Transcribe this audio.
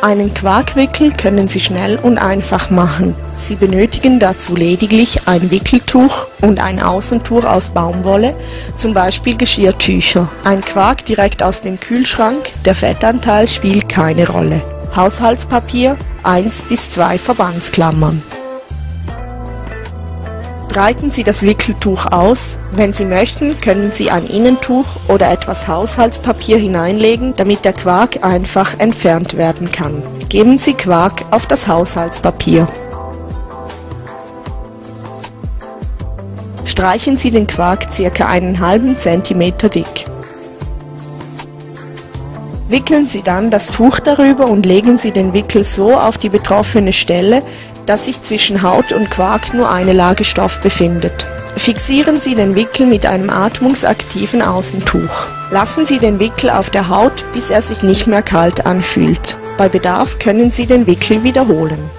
Einen Quarkwickel können Sie schnell und einfach machen. Sie benötigen dazu lediglich ein Wickeltuch und ein Außentuch aus Baumwolle, zum Beispiel Geschirrtücher. Ein Quark direkt aus dem Kühlschrank, der Fettanteil spielt keine Rolle. Haushaltspapier, 1 bis 2 Verbandsklammern. Breiten Sie das Wickeltuch aus. Wenn Sie möchten, können Sie ein Innentuch oder etwas Haushaltspapier hineinlegen, damit der Quark einfach entfernt werden kann. Geben Sie Quark auf das Haushaltspapier. Streichen Sie den Quark ca. einen halben Zentimeter dick. Wickeln Sie dann das Tuch darüber und legen Sie den Wickel so auf die betroffene Stelle, dass sich zwischen Haut und Quark nur eine Lage Stoff befindet. Fixieren Sie den Wickel mit einem atmungsaktiven Außentuch. Lassen Sie den Wickel auf der Haut, bis er sich nicht mehr kalt anfühlt. Bei Bedarf können Sie den Wickel wiederholen.